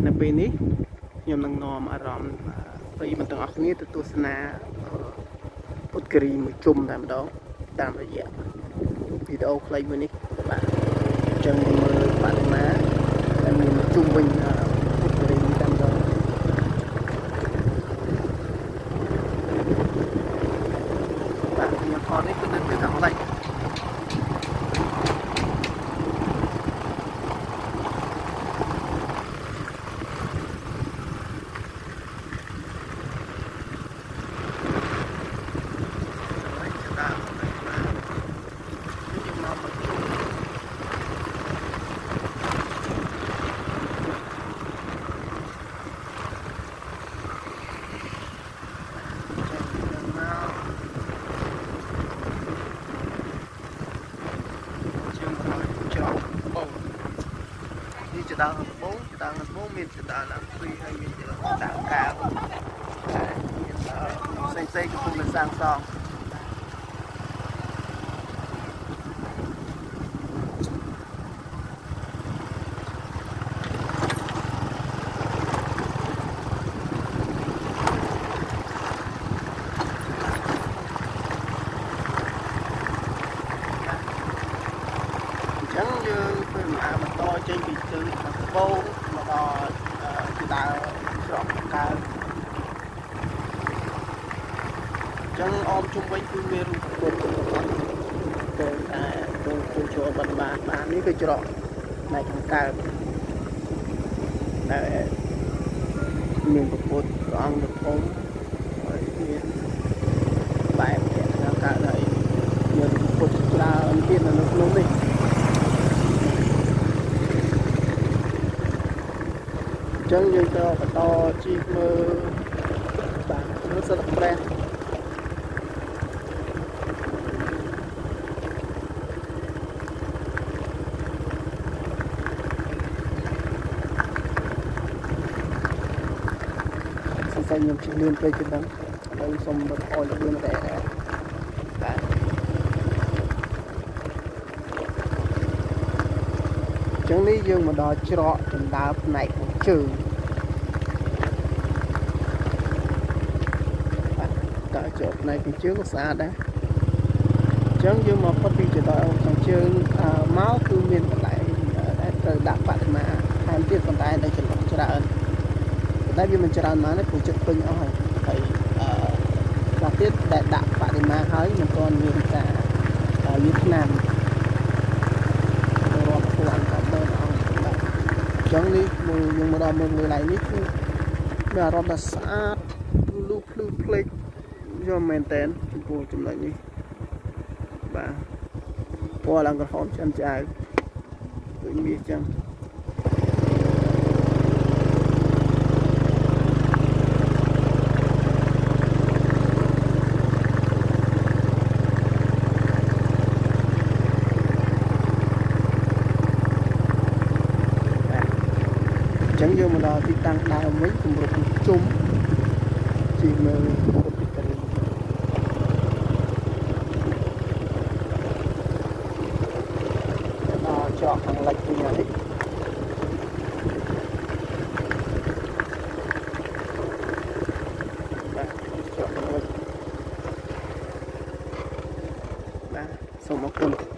នៅពេលនេះខ្ញុំនឹងនាំអារម្មណ៍ប្រិយមិត្តទាំងអស់គ្នាទៅទស្សនាពុទ្ធគិរីមួយជុំតែម្ដងតាមរយៈវីដេអូខ្លីមួយនេះបាទអញ្ចឹងមើលបរិមាដែលមានជុំវិញពុទ្ធគិរីតែម្ដងបាទខ្ញុំថតនេះគឺនៅពេលខាងលិចជើងក្រោយច្រកបងនេះច ដាលដំបងចដាលដំបងមានចដាលឡើងពីរហើយមានចដាលកៅកៅតែមានផ្សេងផ្សេងៗកំពុងតែសាងសង់អញ្ចឹងយើងធ្វើដំណើរបន្ត ចេញពីជើងដំបងមកដល់ចដាលច្រកកៅអញ្ចឹងអមជុំវិញគឺមានរូបពុទ្ធទៅតែទៅចូលចូលបិណ្ឌបាតបាននេះគឺច្រកផ្នែកខាងកើតដែលមានពុទ្ធព្រះអង្គទៅធំហើយមានបែបខាងកើតហើយមានពុទ្ធច្រើនទៀតនៅក្នុងនេះអញ្ចឹងយើងទៅបន្តជីកមើលបាទមើលសិល្បៈព្រះសង្ស័យខ្ញុំជិះលឿនពេកទៅដឹងឥឡូវសុំបិទអោយលឿនតែបាទអញ្ចឹងនេះយើងមកដល់ច្រកដណ្ដើមផ្នែកខាង ជើងបាទតើច្រកផ្នែកខាងជើងក៏ស្អាតដែរអញ្ចឹងយើងមកផុតពីចដៅខាងជើងអឺមកគឺមានកន្លែងដែលត្រូវដាក់បដិមាថែមទៀតប៉ុន្តែនៅចន្លោះច្រើនប៉ុន្តែវាមិនច្រើនមកទេព្រោះចិត្តពេញអស់ហើយហើយអឺខ្លះទៀតដែលដាក់បដិមាហើយមិនទាន់មានការវាឆ្នាំរាប់ពាន់តាមមើលអង្គបាទអញ្ចឹងនេះមើលយើងមកដល់មើលលើឡៃនេះគឺមានអារម្មណ៍ថាស្អាតលូភ្លឺភ្លេច យកមែនតែនចំពោះចំណុចនេះបាទពណ៌ឡើងក្រហមឆ្អិនឆ្អៅដូចមាសអញ្ចឹងអញ្ចឹងយើងមកដល់ទីតាំងដើមវិញគម្រប់ជុំជាមើល chọn bằng lệch từ nhà đấy số một cùng